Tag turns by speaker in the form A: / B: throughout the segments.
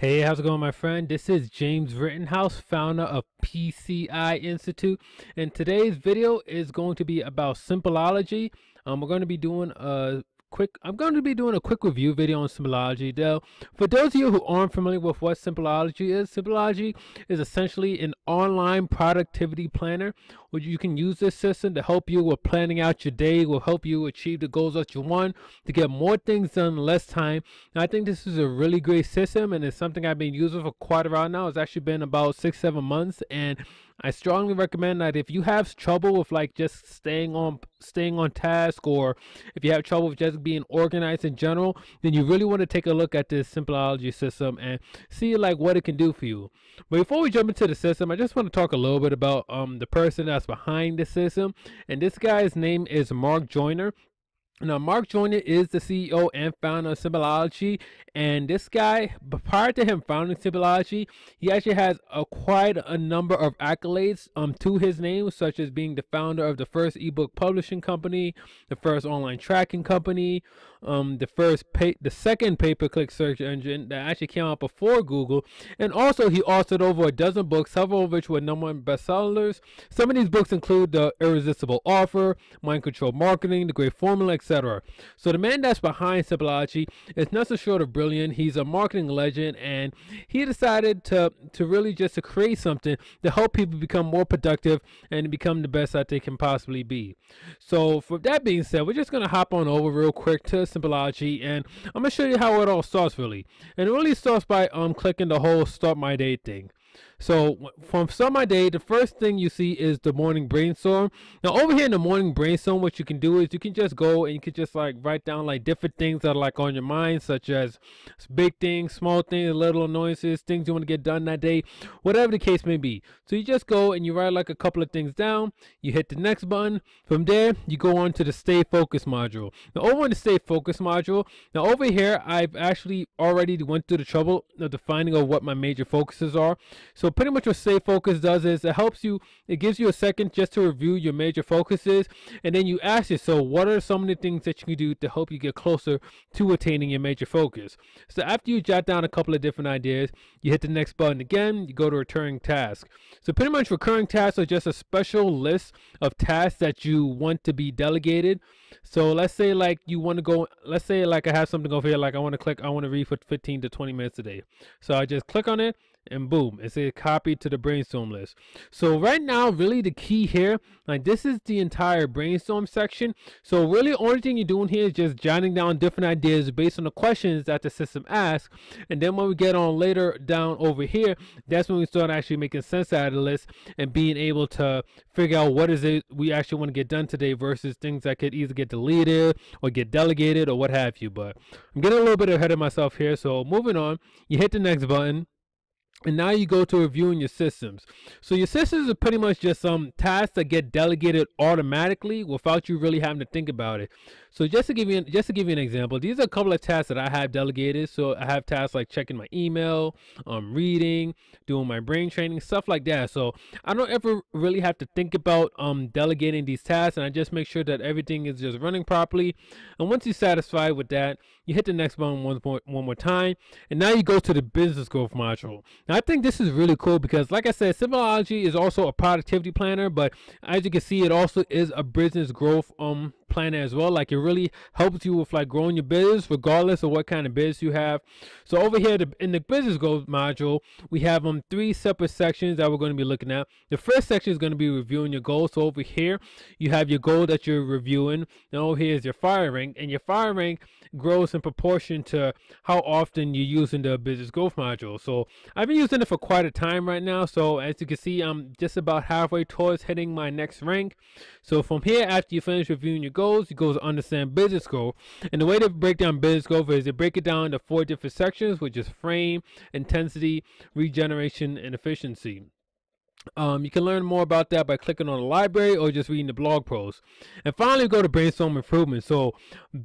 A: Hey, how's it going, my friend? This is James Rittenhouse, founder of PCI Institute, and today's video is going to be about simpleology. Um, we're going to be doing a quick i'm going to be doing a quick review video on simpleology though. For those of you who aren't familiar with what simpleology is simpleology is essentially an online productivity planner where you can use this system to help you with planning out your day will help you achieve the goals that you want to get more things done in less time. I think this is a really great system and it's something i've been using for quite a while now. It's actually been about six seven months and I strongly recommend that if you have trouble with like just staying on staying on task or if you have trouble with just being organized in general, then you really want to take a look at this simpleology system and see like what it can do for you. But before we jump into the system, I just want to talk a little bit about um the person that's behind the system. And this guy's name is Mark Joyner. Now, Mark Joyner is the CEO and founder of Simpleology, and this guy, prior to him founding Simpleology, he actually has acquired a number of accolades um, to his name, such as being the founder of the first ebook publishing company, the first online tracking company, um, the first pay, the second pay-per-click search engine that actually came out before Google, and also he authored over a dozen books, several of which were number one bestsellers. Some of these books include The Irresistible Offer, Mind Control Marketing, The Great Formula, etc. So the man that's behind Simpleology is nothing short of brilliant. He's a marketing legend, and he decided to to really just to create something to help people become more productive and become the best that they can possibly be. So for that being said, we're just gonna hop on over real quick to Simpleology, and I'm gonna show you how it all starts really. And it really starts by um clicking the whole start my day thing. So from Start My Day, the first thing you see is the morning brainstorm. Now over here in the morning brainstorm, what you can do is you can just go and you can just like write down like different things that are like on your mind, such as big things, small things, little annoyances, things you want to get done that day, whatever the case may be. So you just go and you write like a couple of things down. You hit the next button. From there, you go on to the Stay Focused module. Now over in the Stay Focused module, now over here, I've actually already went through the trouble of defining of what my major focuses are. So pretty much what Stay Focus does is it helps you, it gives you a second just to review your major focuses, and then you ask yourself, what are some of the things that you can do to help you get closer to attaining your major focus? So after you jot down a couple of different ideas, you hit the next button again, you go to recurring task. So pretty much recurring tasks are just a special list of tasks that you want to be delegated. So let's say like you want to go, let's say like I have something over here, like I want to click, I want to read for 15 to 20 minutes a day. So I just click on it and boom, it's a copy to the brainstorm list. So right now, really the key here, like this is the entire brainstorm section. So really only thing you're doing here is just jotting down different ideas based on the questions that the system asks. And then when we get on later down over here, that's when we start actually making sense out of the list and being able to figure out what is it we actually want to get done today versus things that could either get deleted or get delegated or what have you. But I'm getting a little bit ahead of myself here. So moving on, you hit the next button and now you go to reviewing your systems. So your systems are pretty much just some tasks that get delegated automatically without you really having to think about it. So just to give you an, just to give you an example, these are a couple of tasks that I have delegated. So I have tasks like checking my email, um, reading, doing my brain training, stuff like that. So I don't ever really have to think about um delegating these tasks, and I just make sure that everything is just running properly. And once you're satisfied with that, you hit the next button one more one more time, and now you go to the business growth module. Now I think this is really cool because, like I said, Simpleology is also a productivity planner, but as you can see, it also is a business growth um planner as well. Like it really helps you with like growing your business regardless of what kind of business you have. So over here in the business goals module, we have um three separate sections that we're going to be looking at. The first section is going to be reviewing your goals. So over here, you have your goal that you're reviewing. Now over here is your fire firing and your fire firing grows in proportion to how often you're using the business growth module. So I've been using it for quite a time right now. So as you can see, I'm just about halfway towards hitting my next rank. So from here, after you finish reviewing your goals, you go to understand business growth. And the way to break down business growth is to break it down into four different sections, which is frame, intensity, regeneration, and efficiency. Um, you can learn more about that by clicking on the library or just reading the blog post. And finally, go to brainstorm improvement. So,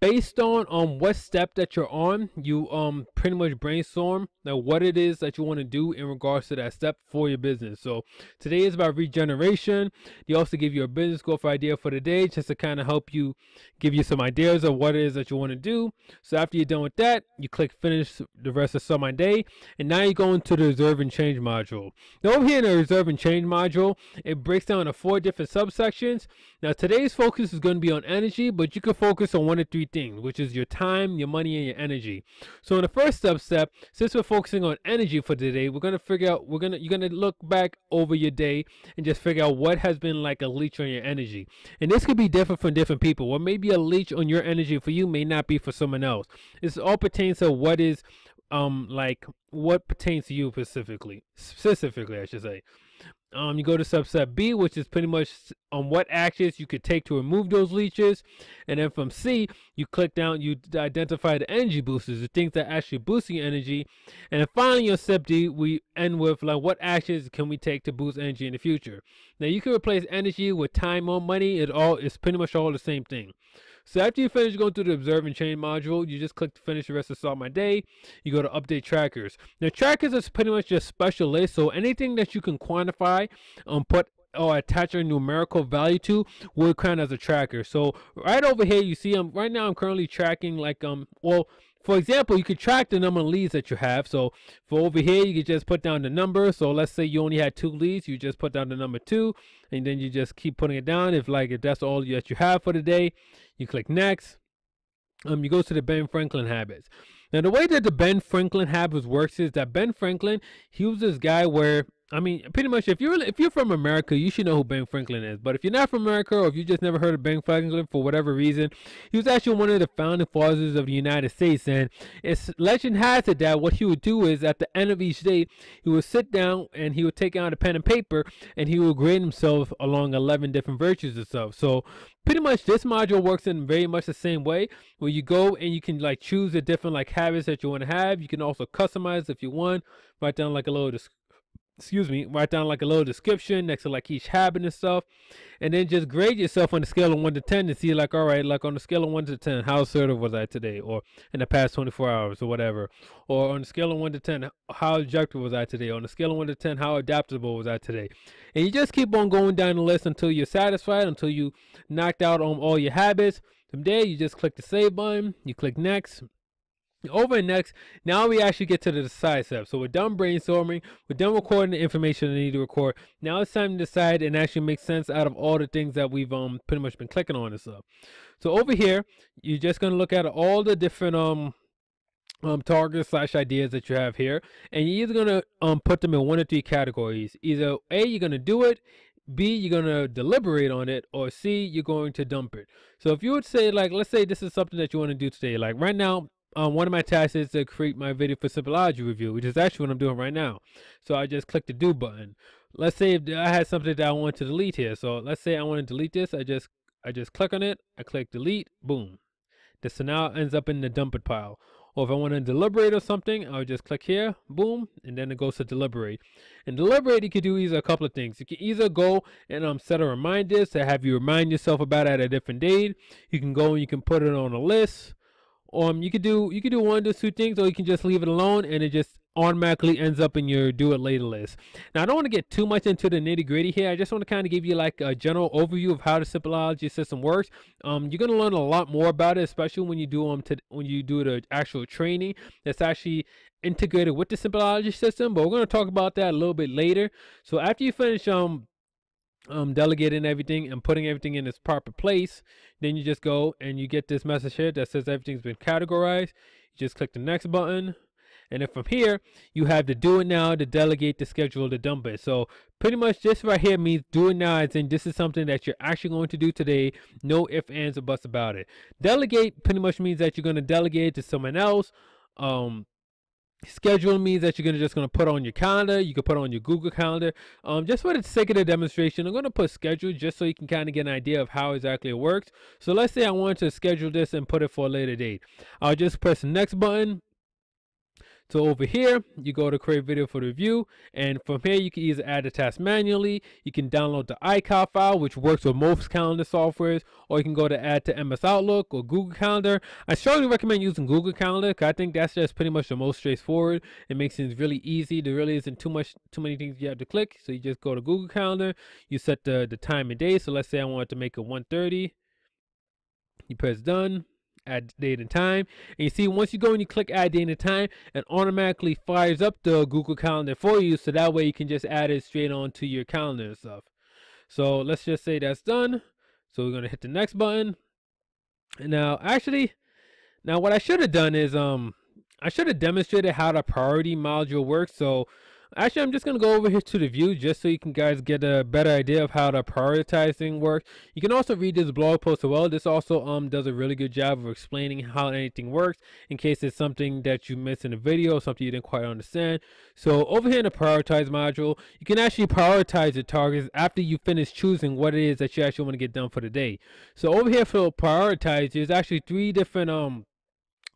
A: based on um what step that you're on, you um pretty much brainstorm now what it is that you want to do in regards to that step for your business. So today is about regeneration. They also give you a business growth idea for the day, just to kind of help you give you some ideas of what it is that you want to do. So after you're done with that, you click finish the rest of my day, and now you go into the reserve and change module. Now over here in the reserve and change module, it breaks down into four different subsections. Now today's focus is going to be on energy, but you can focus on one of three things, which is your time, your money, and your energy. So in the first substep, since we're focusing on energy for today, we're gonna figure out we're gonna you're gonna look back over your day and just figure out what has been like a leech on your energy. And this could be different for different people. What may be a leech on your energy for you may not be for someone else. This all pertains to what is um like what pertains to you specifically specifically i should say um, you go to subset B, which is pretty much on what actions you could take to remove those leeches. And then from C, you click down, you identify the energy boosters, the things that actually boost your energy. And then finally on step D, we end with like what actions can we take to boost energy in the future. Now you can replace energy with time or money. It all is pretty much all the same thing. So after you finish going through the observe and change module, you just click to finish the rest of Start My Day. You go to update trackers. Now trackers is pretty much just special list. So anything that you can quantify, um, put or attach a numerical value to will count as a tracker. So right over here, you see, I'm right now I'm currently tracking like um well for example, you could track the number of leads that you have. So for over here, you could just put down the number. So let's say you only had two leads, you just put down the number two, and then you just keep putting it down. If like if that's all that you have for the day, you click next. Um, you go to the Ben Franklin habits. Now the way that the Ben Franklin habits works is that Ben Franklin, he was this guy where I mean, pretty much if you're if you're from America, you should know who Ben Franklin is. But if you're not from America, or if you just never heard of Ben Franklin for whatever reason, he was actually one of the founding fathers of the United States. And it's legend has it that what he would do is at the end of each day, he would sit down and he would take out a pen and paper and he would grade himself along 11 different virtues and stuff. So pretty much this module works in very much the same way where you go and you can like choose the different like habits that you want to have. You can also customize if you want. Write down like a little excuse me, write down like a little description next to like each habit and stuff, and then just grade yourself on the scale of one to ten to see like, all right, like on the scale of one to ten, how assertive was I today, or in the past 24 hours, or whatever, or on the scale of one to ten, how objective was I today, on the scale of one to ten, how adaptable was I today, and you just keep on going down the list until you're satisfied, until you knocked out on all your habits. From there, you just click the save button, you click next, over next, now we actually get to the decide step. So we're done brainstorming, we're done recording the information I need to record. Now it's time to decide and actually make sense out of all the things that we've um pretty much been clicking on and stuff. So over here, you're just gonna look at all the different um um targets slash ideas that you have here, and you're either gonna um put them in one or three categories. Either A, you're gonna do it, B, you're gonna deliberate on it, or C, you're going to dump it. So if you would say like, let's say this is something that you want to do today, like right now, um, one of my tasks is to create my video for Simpleology review, which is actually what I'm doing right now. So I just click the do button. Let's say if I had something that I want to delete here. So let's say I want to delete this. I just I just click on it. I click delete. Boom. This now ends up in the dump it pile. Or if I want to deliberate or something, I'll just click here, boom, and then it goes to deliberate. And deliberate, you can do either a couple of things. You can either go and um, set a reminder to have you remind yourself about it at a different date. You can go and you can put it on a list um you could do you could do one of those two things or you can just leave it alone and it just automatically ends up in your do it later list. Now i don't want to get too much into the nitty gritty here. I just want to kind of give you like a general overview of how the simpleology system works. Um you're going to learn a lot more about it especially when you do um to when you do the actual training that's actually integrated with the simpleology system but we're going to talk about that a little bit later. So after you finish um um, delegating everything and putting everything in its proper place. Then you just go and you get this message here that says everything's been categorized. You just click the next button. And then from here, you have to do it now, to delegate, to schedule, to dump it. So pretty much this right here means do it now as in this is something that you're actually going to do today. No ifs, ands, or buts about it. Delegate pretty much means that you're going to delegate to someone else. Um, Schedule means that you're gonna just gonna put on your calendar. You can put on your Google Calendar. Um, just for the sake of the demonstration, I'm gonna put schedule just so you can kind of get an idea of how exactly it works. So let's say I want to schedule this and put it for a later date. I'll just press the next button So over here, you go to create video for the review, and from here you can either add the task manually, you can download the iCal file, which works with most calendar softwares, or you can go to add to MS Outlook or Google Calendar. I strongly recommend using Google Calendar because I think that's just pretty much the most straightforward. It makes things really easy. There really isn't too much, too many things you have to click. So you just go to Google Calendar, you set the the time and day. So let's say I wanted to make it 1:30. You press done add date and time. And you see, once you go and you click add date and time, it automatically fires up the Google Calendar for you. So that way you can just add it straight onto your calendar and stuff. So let's just say that's done. So we're going to hit the next button. And now, actually, now what I should have done is, um, I should have demonstrated how the priority module works. So Actually, I'm just going to go over here to the view just so you can guys get a better idea of how the prioritizing works. You can also read this blog post as well. This also um does a really good job of explaining how anything works in case it's something that you missed in the video, something you didn't quite understand. So over here in the prioritize module, you can actually prioritize your targets after you finish choosing what it is that you actually want to get done for the day. So over here for prioritize, there's actually three different um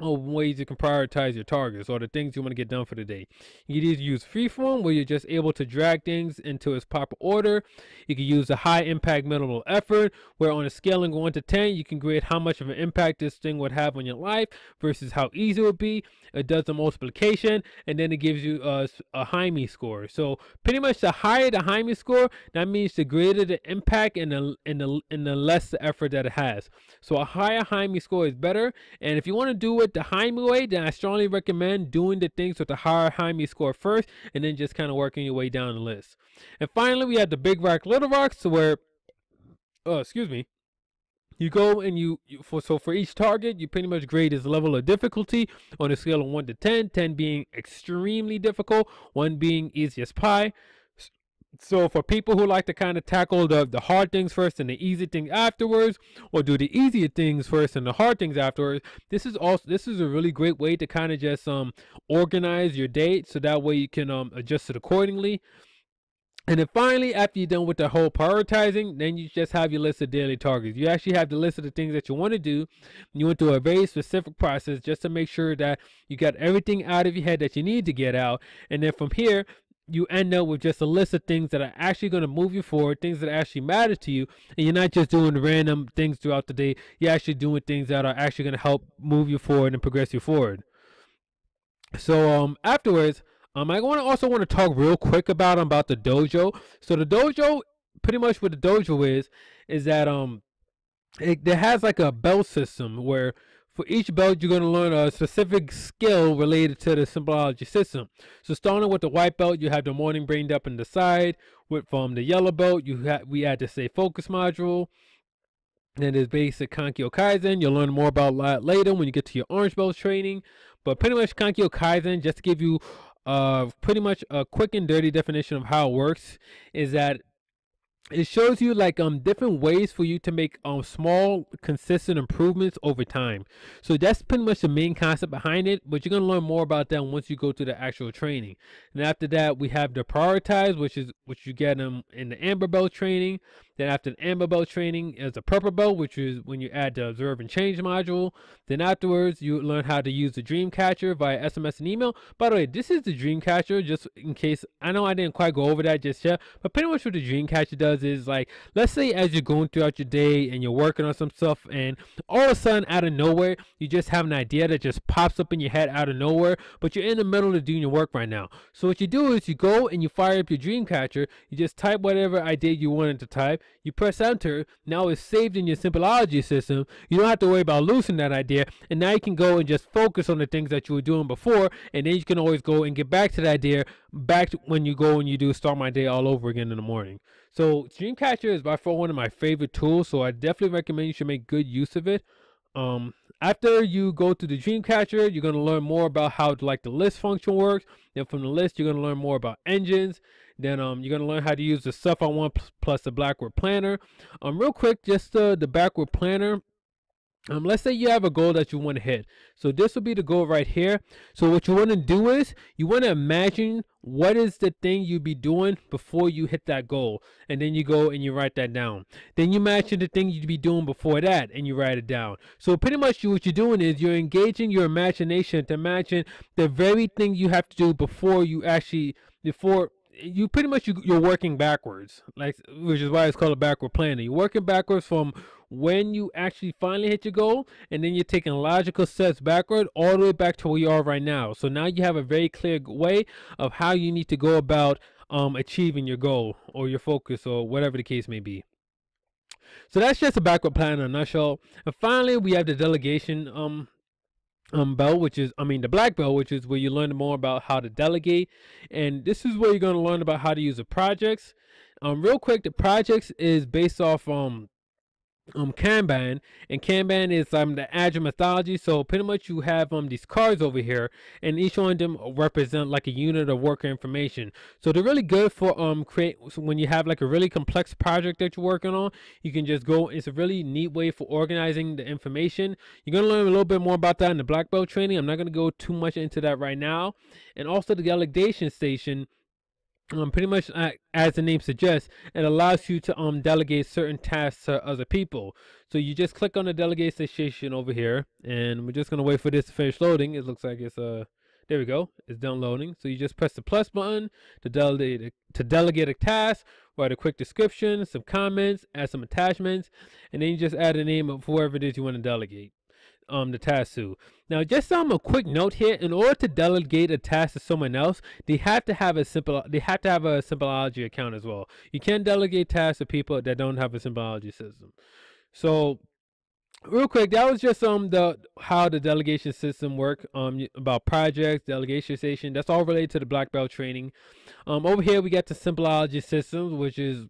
A: Oh, ways you can prioritize your targets or the things you want to get done for the day. You can either use freeform where you're just able to drag things into its proper order. You can use a high impact minimal effort where on a scaling 1 to 10 you can grade how much of an impact this thing would have on your life versus how easy it would be. It does the multiplication and then it gives you a, a Jaime score. So pretty much the higher the Jaime score that means the greater the impact and the, and the, and the less the effort that it has. So a higher Jaime score is better and if you want to do it with the Jaime way, then I strongly recommend doing the things with the higher Jaime score first and then just kind of working your way down the list. And finally, we have the big rock, little rocks, where, oh, excuse me, you go and you, you, for so for each target you pretty much grade its level of difficulty on a scale of 1 to 10 10 being extremely difficult 1 being easy as pie so for people who like to kind of tackle the, the hard things first and the easy things afterwards, or do the easier things first and the hard things afterwards, this is also this is a really great way to kind of just um organize your date so that way you can um adjust it accordingly. And then finally, after you're done with the whole prioritizing, then you just have your list of daily targets. You actually have the list of the things that you want to do. You went through a very specific process just to make sure that you got everything out of your head that you need to get out. And then from here, you end up with just a list of things that are actually going to move you forward, things that actually matter to you, and you're not just doing random things throughout the day. You're actually doing things that are actually going to help move you forward and progress you forward. So um afterwards, um I want to also want to talk real quick about um, about the dojo. So the dojo, pretty much what the dojo is, is that um it, it has like a belt system where for each belt, you're going to learn a specific skill related to the simpleology system. So starting with the white belt, you have the morning brain up in the side. With from the yellow belt, you have we add the say focus module. Then there's basic Kankyo Kaizen. You'll learn more about that later when you get to your orange belt training. But pretty much Kankyo Kaizen, just to give you uh, pretty much a quick and dirty definition of how it works, is that it shows you like um different ways for you to make um small consistent improvements over time. So that's pretty much the main concept behind it but you're going to learn more about that once you go to the actual training. And after that we have the prioritize which is which you get them in the amber belt training then after the amber belt training is the purple which is when you add the observe and change module then afterwards you learn how to use the dream catcher via sms and email by the way this is the dream catcher just in case i know i didn't quite go over that just yet but pretty much what the dream catcher does does is like, let's say as you're going throughout your day and you're working on some stuff, and all of a sudden, out of nowhere, you just have an idea that just pops up in your head out of nowhere, but you're in the middle of doing your work right now. So what you do is you go and you fire up your dream catcher. You just type whatever idea you wanted to type. You press enter. Now it's saved in your Simpleology system. You don't have to worry about losing that idea, and now you can go and just focus on the things that you were doing before, and then you can always go and get back to that idea back when you go and you do start my day all over again in the morning. So Dreamcatcher is by far one of my favorite tools, so I definitely recommend you should make good use of it. Um, after you go to the Dreamcatcher, you're going to learn more about how like the list function works. Then from the list, you're going to learn more about engines. Then um, you're to learn how to use the stuff I want plus the backward planner. Um, real quick, just uh, the backward planner um, let's say you have a goal that you want to hit. So this will be the goal right here. So what you want to do is you want to imagine what is the thing you'd be doing before you hit that goal. And then you go and you write that down. Then you imagine the thing you'd be doing before that and you write it down. So pretty much what you're doing is you're engaging your imagination to imagine the very thing you have to do before you actually, before you pretty much you, you're working backwards like which is why it's called a backward planning you're working backwards from when you actually finally hit your goal and then you're taking logical steps backward all the way back to where you are right now. So now you have a very clear way of how you need to go about um, achieving your goal or your focus or whatever the case may be. So that's just a backward plan in a nutshell. And finally we have the delegation um um belt which is i mean the black belt which is where you learn more about how to delegate. And this is where you're going to learn about how to use the projects. Um real quick the projects is based off um um Kanban and Kanban is um the agile methodology so pretty much you have um these cards over here and each one of them represent like a unit of work information. So they're really good for um create so when you have like a really complex project that you're working on you can just go it's a really neat way for organizing the information. You're going to learn a little bit more about that in the black belt training. I'm not going to go too much into that right now. And also the delegation station um, pretty much uh, as the name suggests, it allows you to um delegate certain tasks to other people. So you just click on the delegate station over here, and we're just gonna wait for this to finish loading. It looks like it's uh there we go, it's downloading. So you just press the plus button to delegate to delegate a task, write a quick description, some comments, add some attachments, and then you just add the name of whoever it is you want to delegate um the task to. Now, just um a quick note here: in order to delegate a task to someone else, they have to have a simple they have to have a Simpleology account as well. You can't delegate tasks to people that don't have a Simpleology system. So, real quick, that was just um the how the delegation system work um about projects, delegation station. That's all related to the black belt training. Um, over here we got the Simpleology systems, which is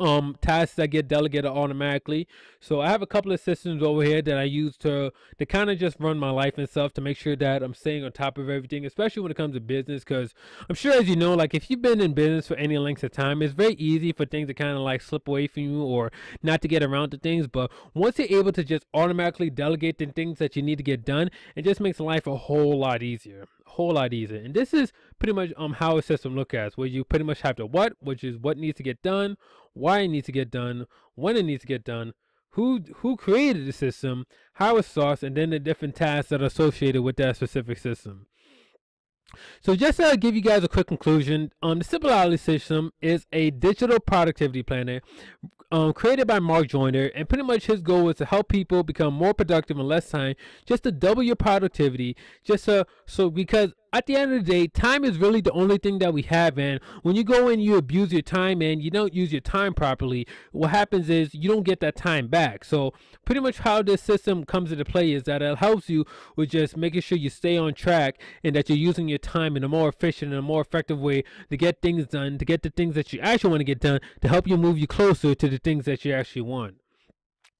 A: um tasks that get delegated automatically so i have a couple of systems over here that i use to to kind of just run my life and stuff to make sure that i'm staying on top of everything especially when it comes to business because i'm sure as you know like if you've been in business for any length of time it's very easy for things to kind of like slip away from you or not to get around to things but once you're able to just automatically delegate the things that you need to get done it just makes life a whole lot easier whole lot easier. And this is pretty much um how a system looks at, where you pretty much have the what, which is what needs to get done, why it needs to get done, when it needs to get done, who who created the system, how it's sourced, and then the different tasks that are associated with that specific system. So just to give you guys a quick conclusion, um, the Simpleology system is a digital productivity planner um, created by Mark Joyner, and pretty much his goal is to help people become more productive in less time, just to double your productivity, just so so because at the end of the day, time is really the only thing that we have. And when you go and you abuse your time and you don't use your time properly, what happens is you don't get that time back. So pretty much how this system comes into play is that it helps you with just making sure you stay on track and that you're using your time in a more efficient and a more effective way to get things done, to get the things that you actually want to get done, to help you move you closer to the things that you actually want.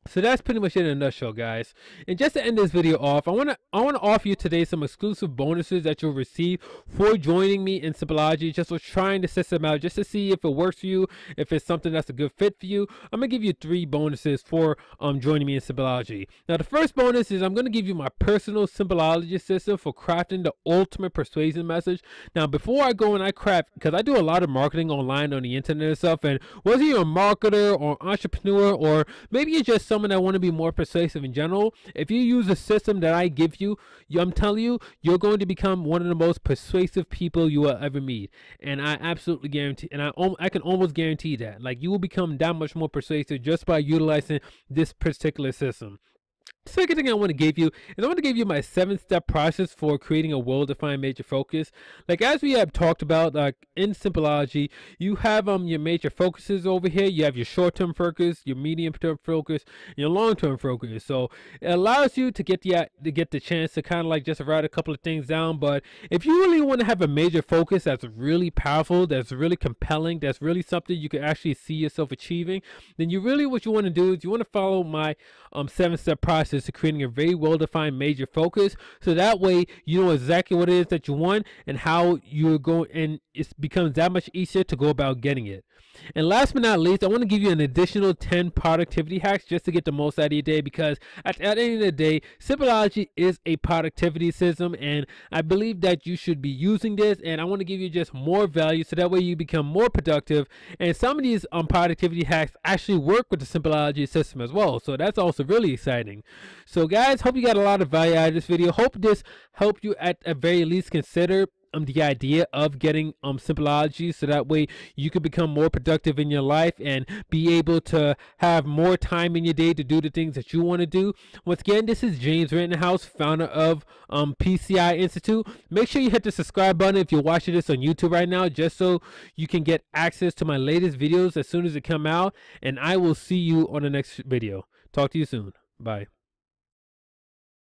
A: So that's pretty much it in a nutshell, guys. And just to end this video off, I wanna I wanna offer you today some exclusive bonuses that you'll receive for joining me in Simpleology. Just for trying the system out, just to see if it works for you, if it's something that's a good fit for you. I'm gonna give you three bonuses for um joining me in Simpleology. Now the first bonus is I'm gonna give you my personal Simpleology system for crafting the ultimate persuasion message. Now before I go and I craft, because I do a lot of marketing online on the internet and stuff, and whether you're a marketer or entrepreneur or maybe you're just someone that want to be more persuasive in general, if you use the system that I give you, I'm telling you, you're going to become one of the most persuasive people you will ever meet. And I absolutely guarantee, and I, I can almost guarantee that. Like, you will become that much more persuasive just by utilizing this particular system. Second thing I want to give you is I want to give you my seven step process for creating a well defined major focus. Like as we have talked about, like in Simpleology, you have um your major focuses over here. You have your short term focus, your medium term focus, your long term focus. So it allows you to get the to get the chance to kind of like just write a couple of things down. But if you really want to have a major focus that's really powerful, that's really compelling, that's really something you can actually see yourself achieving, then you really what you want to do is you want to follow my um seven step process process to creating a very well defined major focus. So that way you know exactly what it is that you want and how you're going, and it becomes that much easier to go about getting it. And last but not least, I want to give you an additional 10 productivity hacks just to get the most out of your day because at, at the end of the day, Simpleology is a productivity system and I believe that you should be using this and I want to give you just more value so that way you become more productive and some of these um, productivity hacks actually work with the Simpleology system as well. So that's also really exciting. So guys, hope you got a lot of value out of this video. Hope this helped you at a very least consider um, the idea of getting um Simpleology so that way you can become more productive in your life and be able to have more time in your day to do the things that you want to do. Once again, this is James Rittenhouse, founder of um, PCI Institute. Make sure you hit the subscribe button if you're watching this on YouTube right now, just so you can get access to my latest videos as soon as it come out. And I will see you on the next video. Talk to you soon. Bye.